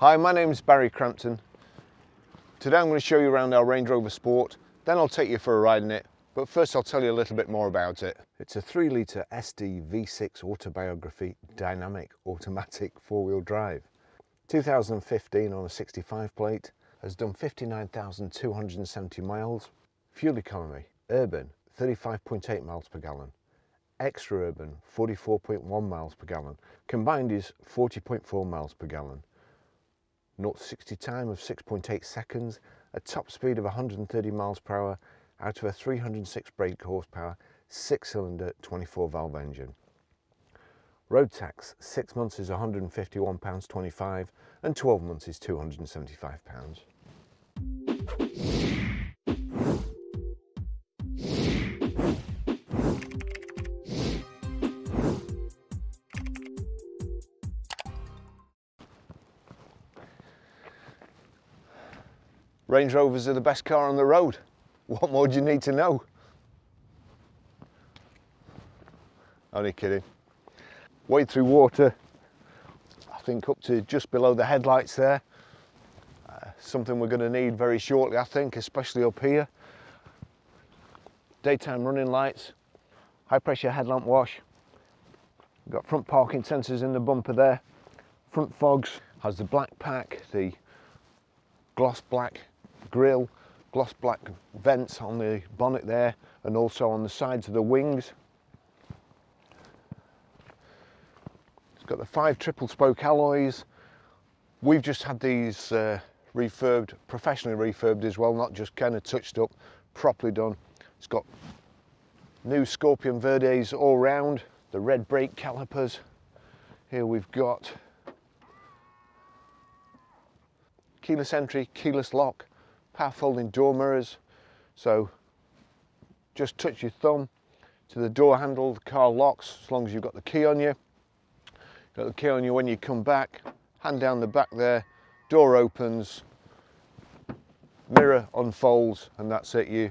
Hi, my name is Barrie Crampton. Today I'm going to show you around our Range Rover Sport, then I'll take you for a ride in it, but first I'll tell you a little bit more about it. It's a 3 litre SD V6 autobiography dynamic automatic four-wheel drive. 2015 on a 65 plate, has done 59,270 miles. Fuel economy, urban 35.8 miles per gallon, extra urban 44.1 miles per gallon, combined is 40.4 miles per gallon. 0 to 60 time of 6.8 seconds, a top speed of 130 miles per hour out of a 306 brake horsepower, six cylinder 24 valve engine. Road tax, six months is £151.25 and 12 months is £275. Range Rovers are the best car on the road. What more do you need to know? Only kidding. Wade through water, I think up to just below the headlights there. Uh, something we're going to need very shortly, I think, especially up here. Daytime running lights, high pressure headlamp wash. We've got front parking sensors in the bumper there. Front fogs has the black pack, the gloss black grille, gloss black vents on the bonnet there and also on the sides of the wings. It's got the five triple spoke alloys. We've just had these uh, refurbed, professionally refurbed as well, not just kind of touched up, properly done. It's got new Scorpion Verdes all round, the red brake calipers. Here we've got keyless entry, keyless lock, power folding door mirrors. So just touch your thumb to the door handle, the car locks as long as you've got the key on you. Got the key on you when you come back, hand down the back there, door opens, mirror unfolds and that's it, you,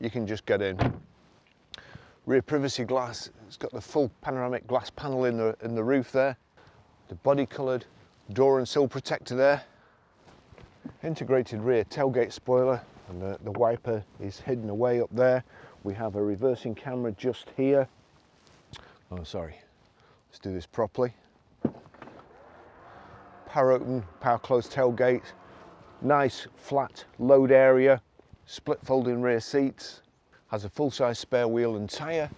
you can just get in. Rear privacy glass, it's got the full panoramic glass panel in the, in the roof there. The body coloured door and sill protector there integrated rear tailgate spoiler and the, the wiper is hidden away up there. We have a reversing camera just here. Oh, sorry. Let's do this properly. Power open, power closed tailgate. Nice flat load area. Split folding rear seats. Has a full size spare wheel and tyre.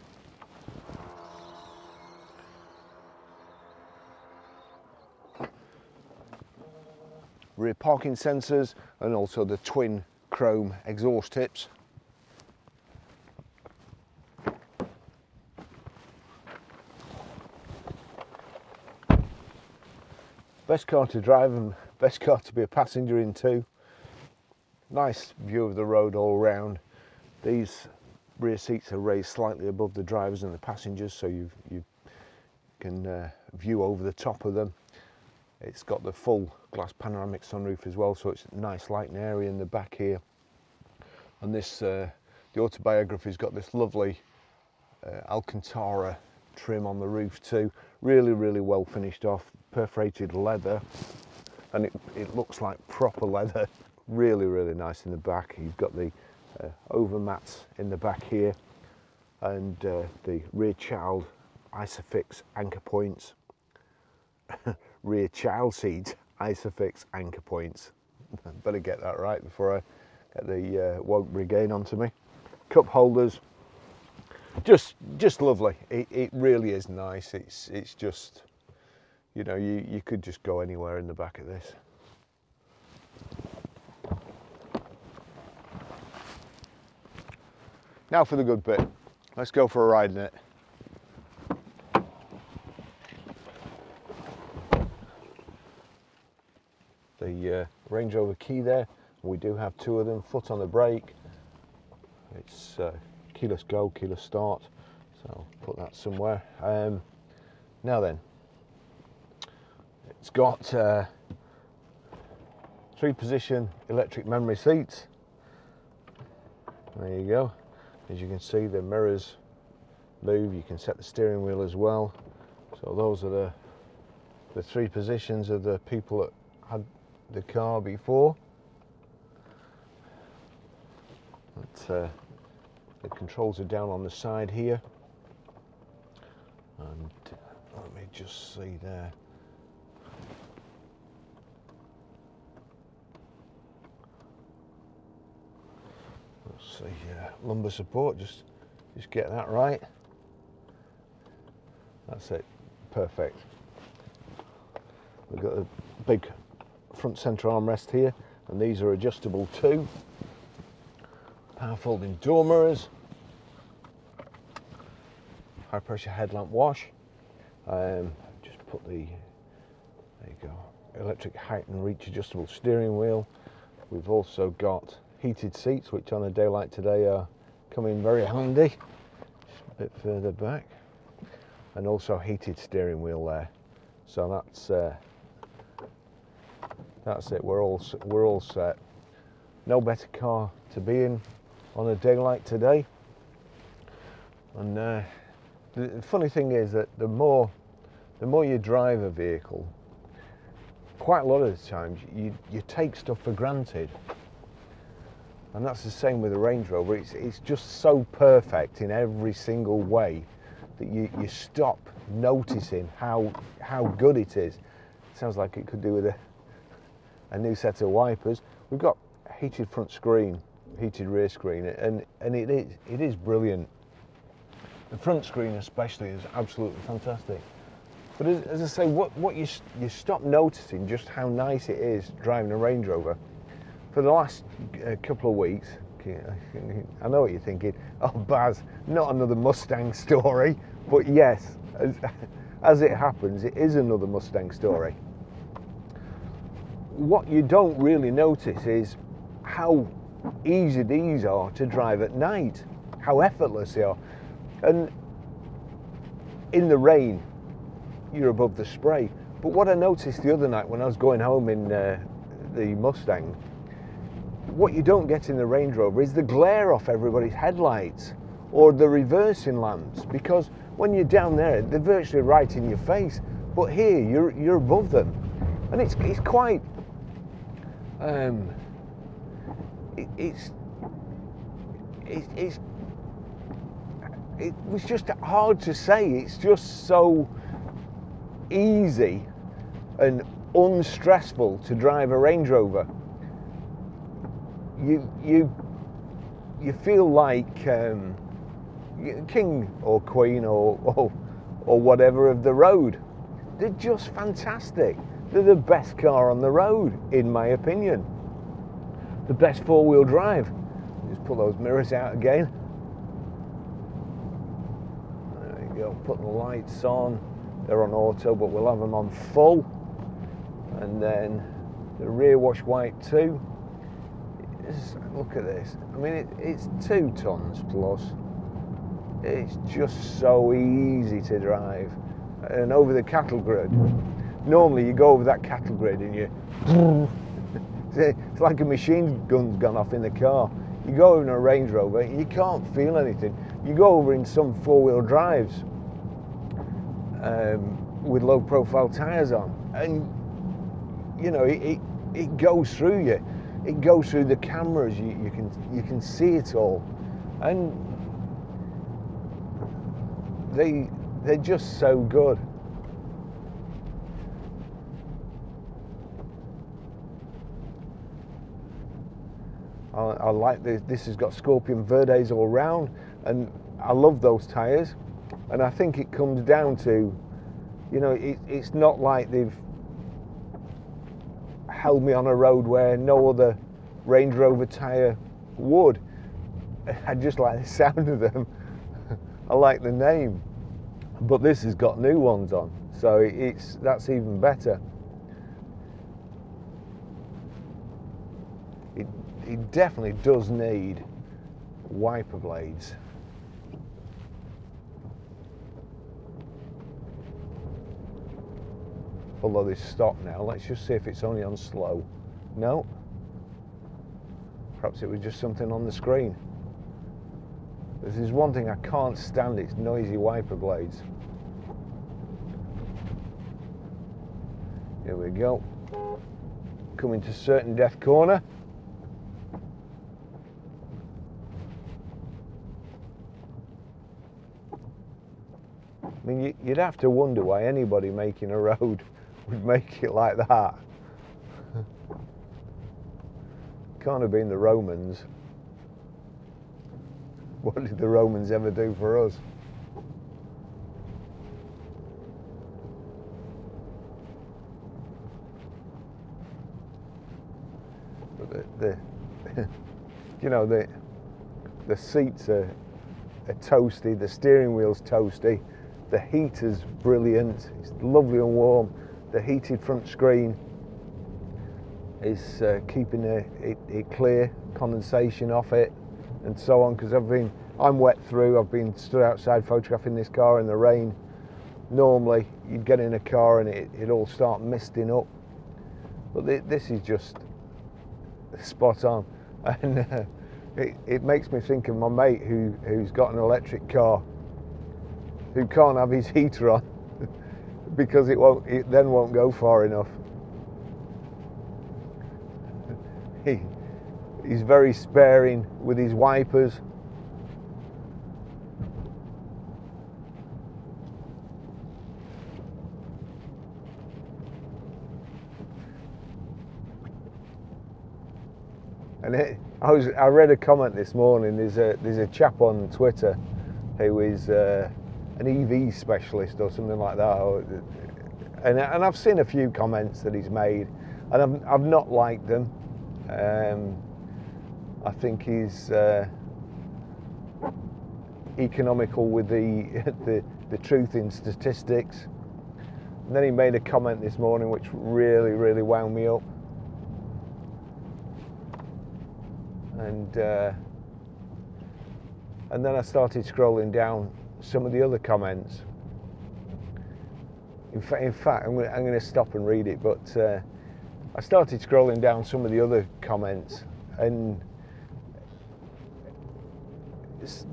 Rear parking sensors and also the twin chrome exhaust tips. Best car to drive and best car to be a passenger in too. Nice view of the road all round. These rear seats are raised slightly above the drivers and the passengers so you, you can uh, view over the top of them. It's got the full glass panoramic sunroof as well, so it's a nice and airy in the back here. And this, uh, the autobiography's got this lovely uh, Alcantara trim on the roof too. Really, really well finished off, perforated leather, and it, it looks like proper leather. Really, really nice in the back. You've got the uh, over mats in the back here, and uh, the rear child Isofix anchor points rear child seat Isofix anchor points. Better get that right before I get the uh, woke brigade onto me. Cup holders, just just lovely. It, it really is nice. It's it's just, you know, you, you could just go anywhere in the back of this. Now for the good bit. Let's go for a ride in it. The uh, Range Rover key there. We do have two of them, foot on the brake. It's uh, keyless go, keyless start. So I'll put that somewhere. Um, now then, it's got uh, three position electric memory seats. There you go. As you can see, the mirrors move. You can set the steering wheel as well. So those are the the three positions of the people that the car before. But, uh, the controls are down on the side here. And let me just see there. Let's see, uh, lumbar support, just, just get that right. That's it, perfect. We've got a big front centre armrest here, and these are adjustable too. Power folding door mirrors, high pressure headlamp wash. Um, just put the, there you go, electric height and reach adjustable steering wheel. We've also got heated seats, which on a day like today are coming very handy. Just a bit further back. And also heated steering wheel there. So that's uh, that's it. We're all we're all set. No better car to be in on a day like today. And uh, the funny thing is that the more the more you drive a vehicle, quite a lot of the times you you take stuff for granted. And that's the same with the Range Rover. It's, it's just so perfect in every single way that you, you stop noticing how how good it is. sounds like it could do with a, a new set of wipers. We've got heated front screen, heated rear screen, and, and it, is, it is brilliant. The front screen especially is absolutely fantastic. But as, as I say, what, what you, you stop noticing just how nice it is driving a Range Rover for the last uh, couple of weeks, I know what you're thinking. Oh, Baz, not another Mustang story. But yes, as, as it happens, it is another Mustang story. What you don't really notice is how easy these are to drive at night, how effortless they are. And in the rain, you're above the spray. But what I noticed the other night when I was going home in uh, the Mustang, what you don't get in the Range Rover is the glare off everybody's headlights or the reversing lamps because when you're down there, they're virtually right in your face. But here, you're you're above them, and it's it's quite. Um, it, it's it, it's it was just hard to say. It's just so easy and unstressful to drive a Range Rover you you you feel like um, king or queen or, or or whatever of the road. They're just fantastic. They're the best car on the road, in my opinion. The best four-wheel drive. Just pull those mirrors out again. There you go. Put the lights on. They're on auto, but we'll have them on full. And then the rear wash white too look at this. I mean, it, it's two tons plus. It's just so easy to drive. And over the cattle grid, normally you go over that cattle grid and you, it's like a machine gun's gone off in the car. You go over in a Range Rover, you can't feel anything. You go over in some four-wheel drives um, with low-profile tyres on, and you know it, it, it goes through you it goes through the cameras. You, you can you can see it all, and they they're just so good. I, like this. This has got Scorpion Verdes all round, and I love those tyres. And I think it comes down to, you know, it, it's not like they've held me on a road where no other Range Rover tyre would. I just like the sound of them. I like the name. But this has got new ones on, so it's that's even better. It, it definitely does need wiper blades. although they stop now. Let's just see if it's only on slow. No. Perhaps it was just something on the screen. This is one thing I can't stand, it's noisy wiper blades. Here we go. coming to certain death corner. I mean, you'd have to wonder why anybody making a road would make it like that. Can't have been the Romans. What did the Romans ever do for us? the, the you know the the seats are, are toasty, the steering wheel's toasty, the heater's brilliant, it's lovely and warm. The heated front screen is uh, keeping it, it, it, clear, condensation off it, and so on. Because I've been, I'm wet through. I've been stood outside photographing this car in the rain. Normally, you'd get in a car and it, it'd all start misting up, but this is just spot on. And uh, it, it makes me think of my mate who, who's got an electric car who can't have his heater on because it won't it then won't go far enough. He, he's very sparing with his wipers And it, I was I read a comment this morning. There's a there's a chap on Twitter who is uh, an EV specialist or something like that. And, and I've seen a few comments that he's made, and I've, I've not liked them. Um, I think he's uh, economical with the, the the truth in statistics. And then he made a comment this morning which really really wound me up. and uh, and then I started scrolling down some of the other comments. In, fa- in fact, I'm going to stop and read it, but uh, I started scrolling down some of the other comments, and it's,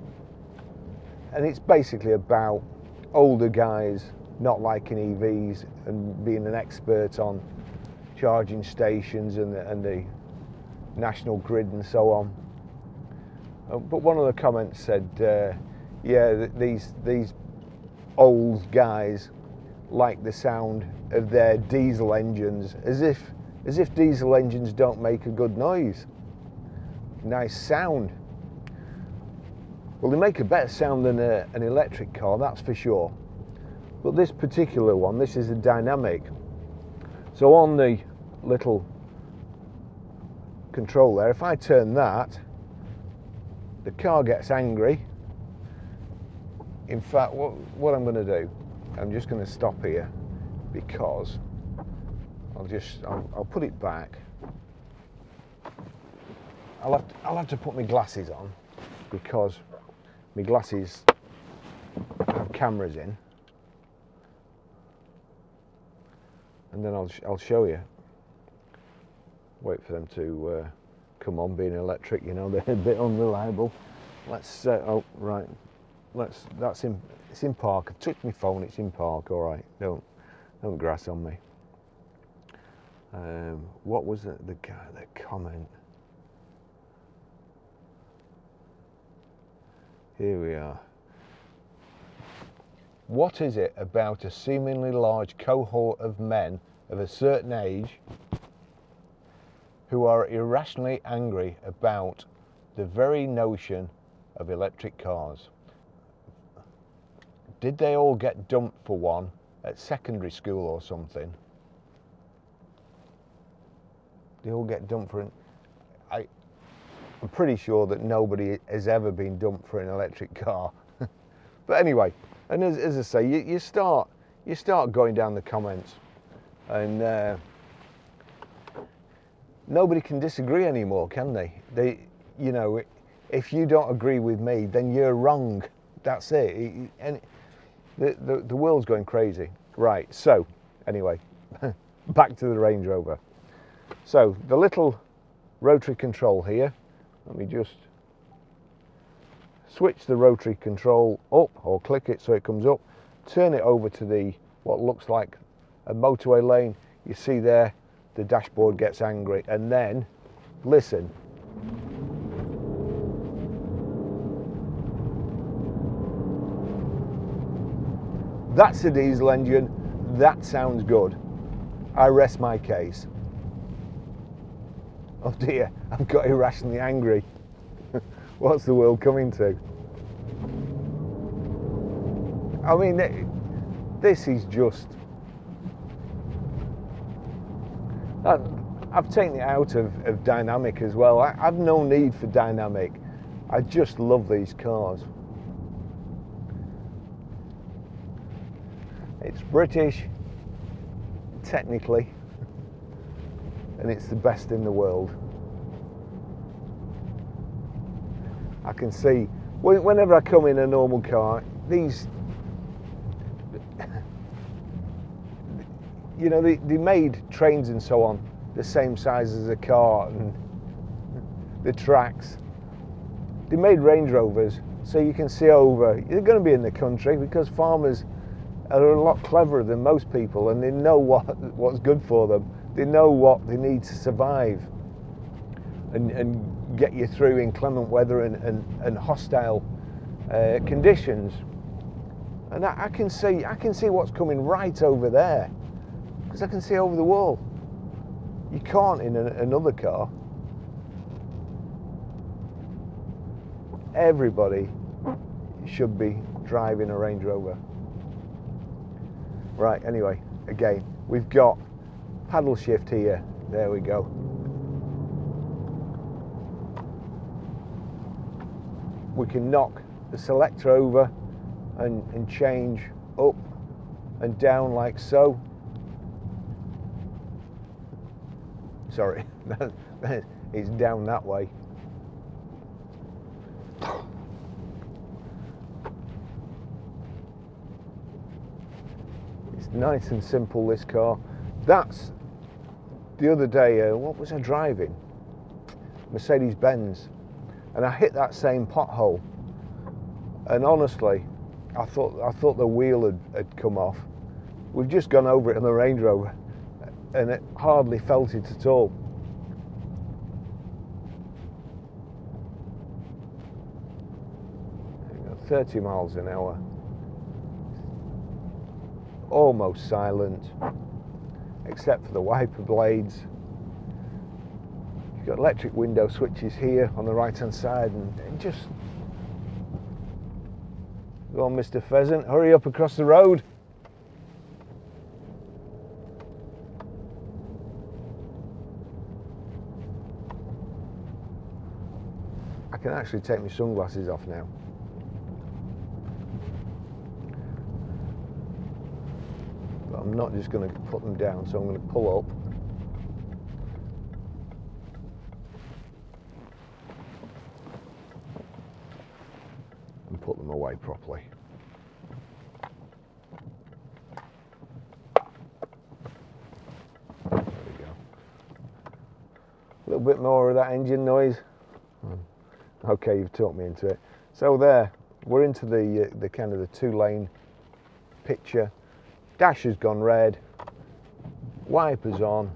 and it's basically about older guys not liking EVs and being an expert on charging stations and the, and the national grid and so on. Uh, but one of the comments said, uh, "Yeah, these these old guys like the sound of their diesel engines, as if as if diesel engines don't make a good noise, nice sound." Well, they make a better sound than a, an electric car, that's for sure. But this particular one, this is a dynamic. So on the little control there. If I turn that, the car gets angry. In fact, what, what I'm going to do, I'm just going to stop here because I'll just, I'll, I'll put it back. I'll have, to, I'll have to put my glasses on because my glasses have cameras in. And then I'll, I'll show you wait for them to uh, come on being electric you know they're a bit unreliable let's uh, oh right let's that's in it's in park I've touched my phone it's in park all right don't don't grass on me. Um, what was the, the the comment? Here we are. What is it about a seemingly large cohort of men of a certain age who are irrationally angry about the very notion of electric cars. Did they all get dumped for one at secondary school or something? They all get dumped for an. I, I'm pretty sure that nobody has ever been dumped for an electric car. but anyway, and as, as I say, you, you, start you start going down the comments, and uh, nobody can disagree anymore, can they? They, you know, if you don't agree with me, then you're wrong. That's it. And the, the, the world's going crazy. Right, so anyway, back to the Range Rover. So the little rotary control here, let me just switch the rotary control up or click it so it comes up, turn it over to the what looks like a motorway lane. You see there the dashboard gets angry. And then, listen. That's a diesel engine. That sounds good. I rest my case. Oh dear, I've got irrationally angry. What's the world coming to? I mean, this is just. I've taken it out of, of dynamic as well. I, I've no need for dynamic. I just love these cars. It's British, technically, and it's the best in the world. I can see whenever I come in a normal car, these, you know, they, they made trains and so on the same size as a car and the tracks. They made Range Rovers so you can see over. You're going to be in the country because farmers are a lot cleverer than most people and they know what what's good for them. They know what they need to survive and, and get you through inclement weather and, and, and hostile uh, conditions. And I, I, can see I can see what's coming right over there because I can see over the wall. You can't in another car. Everybody should be driving a Range Rover. Right, anyway, again, we've got paddle shift here. There we go. We can knock the selector over and, and change up and down like so. Sorry, it's down that way. Nice and simple this car. That's the other day uh, what was I driving? Mercedes Benz and I hit that same pothole. And honestly I thought I thought the wheel had, had come off. We've just gone over it in the Range Rover and it hardly felt it at all. 30 miles an hour almost silent, except for the wiper blades. You've got electric window switches here on the right hand side, and, and just go on, Mr. Pheasant, hurry up across the road. I can actually take my sunglasses off now. I'm not just going to put them down, so I'm going to pull up. And put them away properly. There we go. A little bit more of that engine noise. Hmm. Okay, you've talked me into it. So there, we're into the uh, the kind of the two lane picture dash has gone red, wipers on,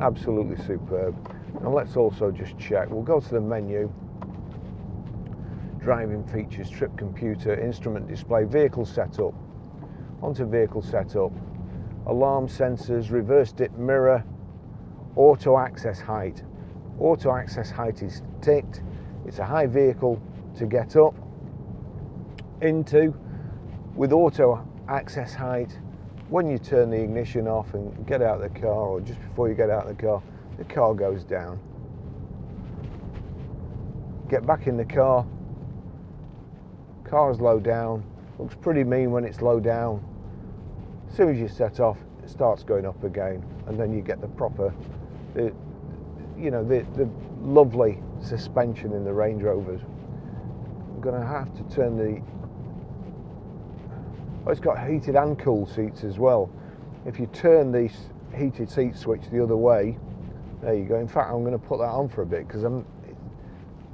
absolutely superb. And let's also just check, we'll go to the menu, driving features, trip computer, instrument display, vehicle setup, onto vehicle setup, alarm sensors, reverse dip mirror, auto access height auto access height is ticked. It's a high vehicle to get up into. With auto access height when you turn the ignition off and get out of the car or just before you get out of the car the car goes down. Get back in the car. Car's low down. Looks pretty mean when it's low down. As soon as you set off it starts going up again and then you get the proper the, you know, the, the lovely suspension in the Range Rovers. I'm going to have to turn the... Oh, it's got heated and cool seats as well. If you turn the heated seat switch the other way, there you go. In fact, I'm going to put that on for a bit because I'm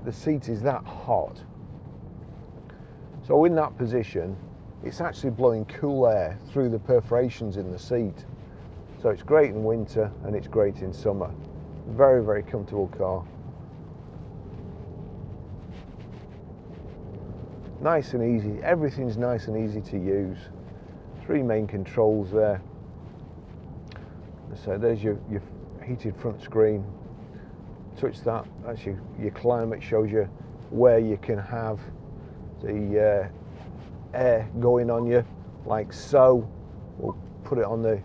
the seat is that hot. So in that position, it's actually blowing cool air through the perforations in the seat. So it's great in winter and it's great in summer. Very, very comfortable car. Nice and easy. Everything's nice and easy to use. Three main controls there. So there's your, your heated front screen. Touch that, that's your, your climate, shows you where you can have the uh, air going on you, like so. We'll put it on the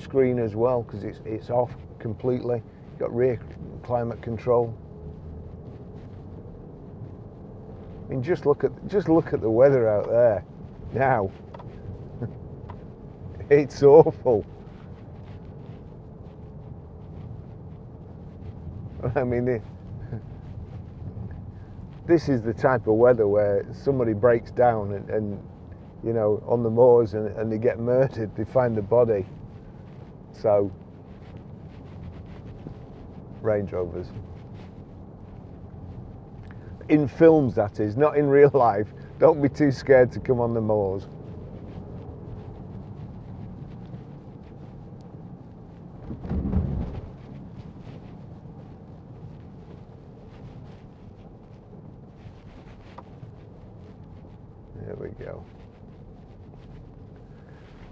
screen as well because it's, it's off completely. You've got rear climate control. I mean, just look at just look at the weather out there now. it's awful. I mean, it, this is the type of weather where somebody breaks down and, and you know, on the moors and, and, they get murdered. They find the body. So, Range Rovers. In films, that is, not in real life. Don't be too scared to come on the moors. There we go.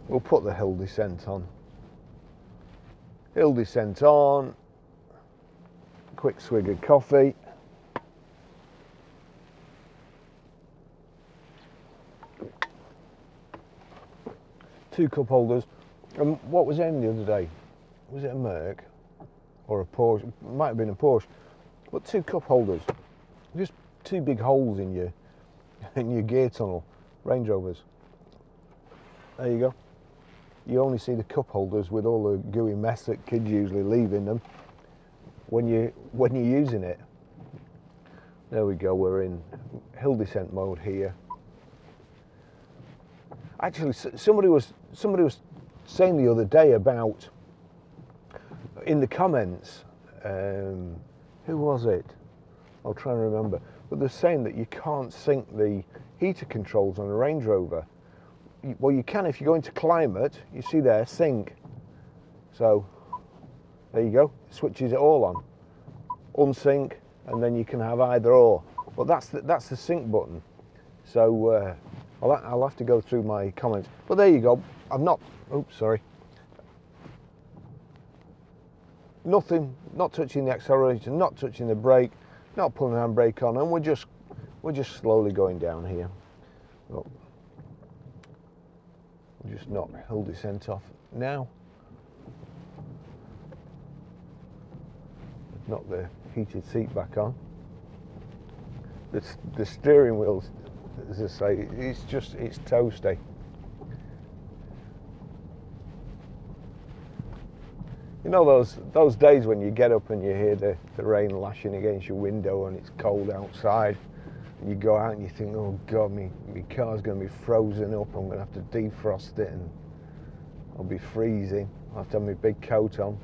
We'll put the hill descent on. Hill descent on. Quick swig of coffee. Two cup holders. And what was in the other day? Was it a Merc or a Porsche? It might have been a Porsche. But two cup holders. Just two big holes in your in your gear tunnel. Range Rovers. There you go. You only see the cup holders with all the gooey mess that kids usually leave in them when you when you're using it. There we go. We're in hill descent mode here. Actually, somebody was somebody was saying the other day about in the comments. Um, who was it? I'll try and remember. But they're saying that you can't sync the heater controls on a Range Rover. Well, you can if you go into climate, you see there, sync. So there you go, switches it all on. Unsync, and then you can have either or. But that's the, that's the sync button. So uh, I'll, I'll have to go through my comments. But there you go. I'm not, oops, sorry. Nothing, not touching the accelerator, not touching the brake, not pulling the handbrake on, and we're just we're just slowly going down here. Well, just knock hill descent off now. Knock the heated seat back on. The, the steering wheel, as I say, it's just, it's toasty. You know those those days when you get up and you hear the, the rain lashing against your window and it's cold outside and you go out and you think, oh God, my, my car's going to be frozen up. I'm going to have to defrost it and I'll be freezing. I'll have to have my big coat on.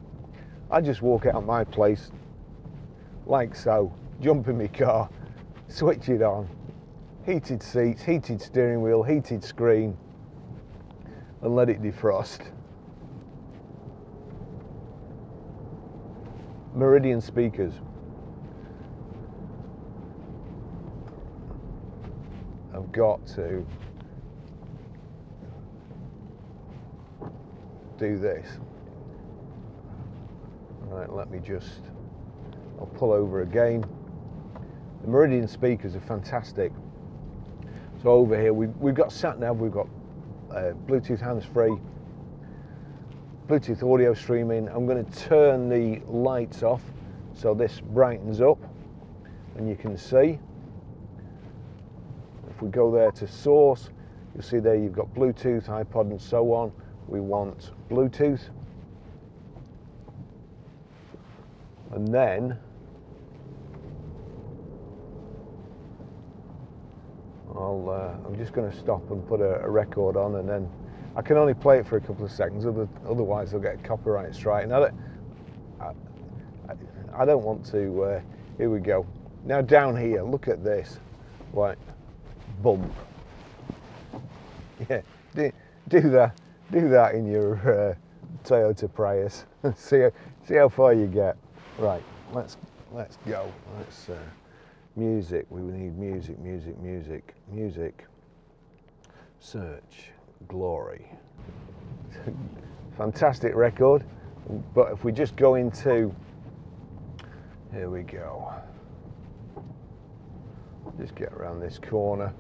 I just walk out of my place like so, jump in my car, switch it on. Heated seats, heated steering wheel, heated screen, and let it defrost. Meridian speakers. I've got to do this. All right, let me just, I'll pull over again. The Meridian speakers are fantastic. So over here, we've, we've got sat nav, we've got uh, Bluetooth hands-free, Bluetooth audio streaming. I'm going to turn the lights off so this brightens up and you can see If we go there to source, you'll see there you've got Bluetooth, iPod and so on. We want Bluetooth. And then I'll, uh, I'm just going to stop and put a, a, record on and then I can only play it for a couple of seconds, other, otherwise I'll get a copyright strike. Now that I, I, I don't want to, uh, here we go. Now down here, look at this. Right, bump. Yeah, do, do that. Do that in your uh, Toyota Prius. see how, see how far you get. Right, let's let's go. Let's uh, music. We need music, music, music, music. Search glory. Fantastic record, but if we just go into here we go. Just get around this corner.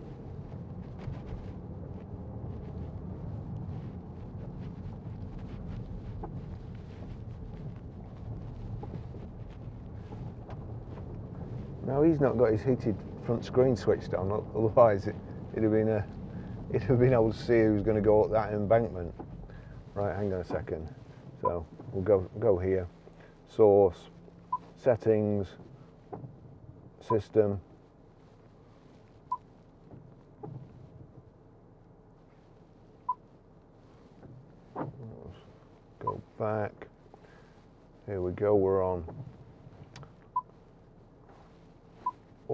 No, he's not got his heated front screen switched on. Otherwise, it, would have been a, it'd have been able to see who's going to go up that embankment. Right, hang on a second. So we'll go go here. Source, settings, system. Go back. Here we go. We're on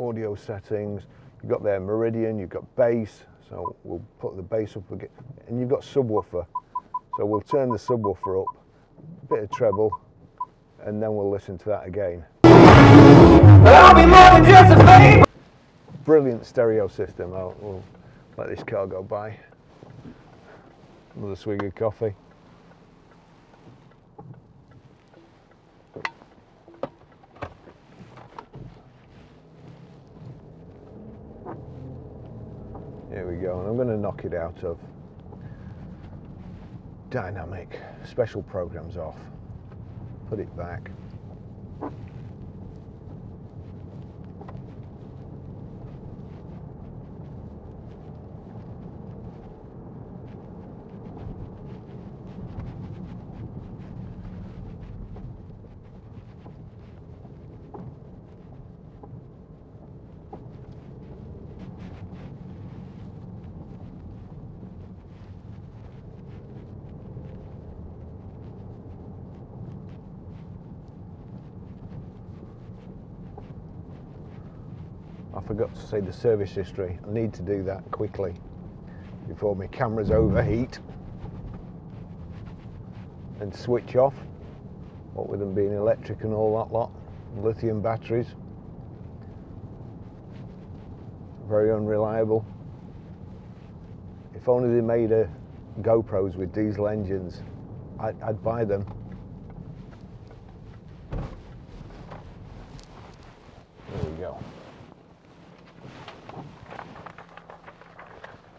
audio settings. You've got there Meridian, you've got bass, so we'll put the bass up again. And you've got subwoofer, so we'll turn the subwoofer up, a bit of treble, and then we'll listen to that again. Brilliant stereo system. I'll, we'll let this car go by. Another swig of coffee. Here we go, and I'm going to knock it out of dynamic, special programs off, put it back. I forgot to say the service history. I need to do that quickly before my cameras overheat and switch off. What with them being electric and all that lot, lithium batteries. Very unreliable. If only they made a GoPros with diesel engines, I'd, I'd buy them.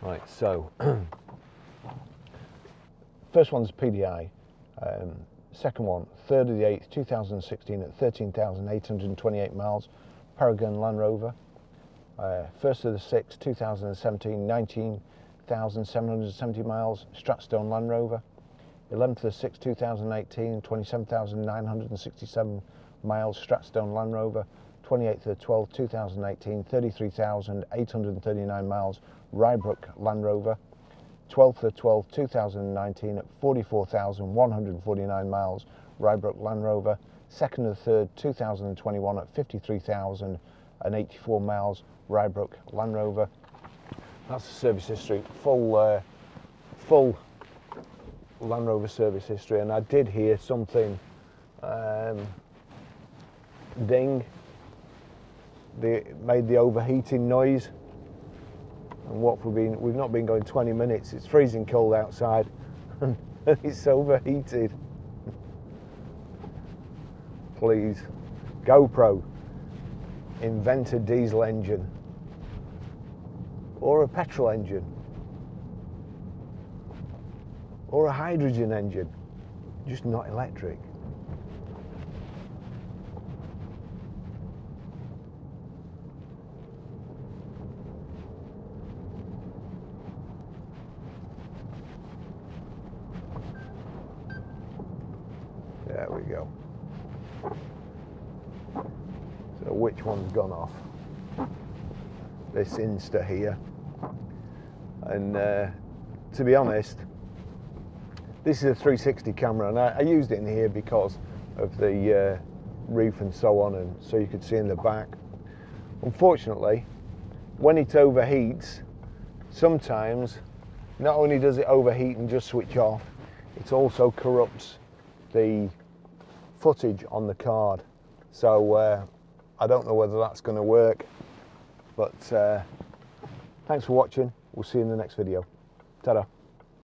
Right, so first one's PDI. Um, second one, 3rd of the 8th, 2016 at 13,828 miles, Paragon Land Rover. Uh, first of the 6th, 2017, 19,770 miles, Stratstone Land Rover. 11th of the 6th, 2018, 27,967 miles, Stratstone Land Rover. 28th of the 12th, 2018, 33,839 miles, Rybrook Land Rover. 12th of 12th, 2019 at 44,149 miles, Rybrook Land Rover. 2nd of 3rd, 2021 at 53,084 miles, Rybrook Land Rover. That's the service history, full, uh, full Land Rover service history. And I did hear something um, ding, they made the overheating noise and what we've been we've not been going 20 minutes? It's freezing cold outside and it's overheated. Please GoPro invent a diesel engine or a petrol engine or a hydrogen engine just not electric There we go. So which one's gone off? This Insta here. And uh, to be honest, this is a 360 camera and I, I used it in here because of the uh, roof and so on and so you could see in the back. Unfortunately, when it overheats, sometimes not only does it overheat and just switch off, it also corrupts the footage on the card. So uh, I don't know whether that's going to work, but uh, thanks for watching. We'll see you in the next video. Ta-da.